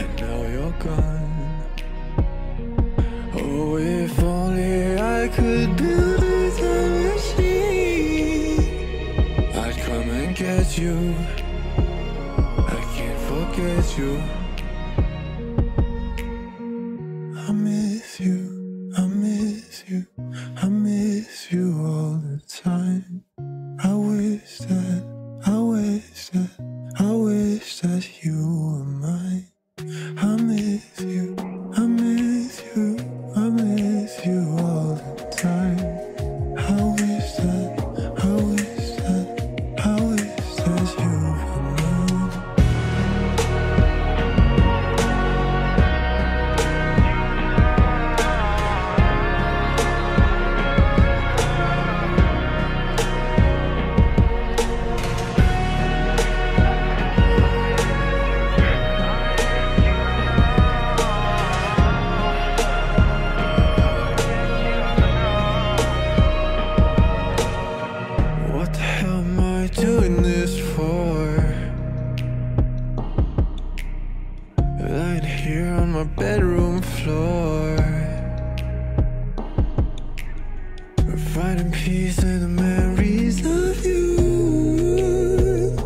and now you're gone. Oh, if only I could build a time machine, I'd come and get you. I can't forget you. I miss you, I miss you, I miss you all the time. I wish that, Miss you, doing this for? Lying here on my bedroom floor. Finding peace in the memories of you.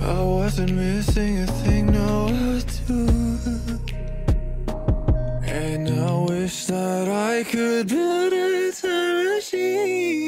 I wasn't missing a thing, no, I do. And I wish that I could build a time machine.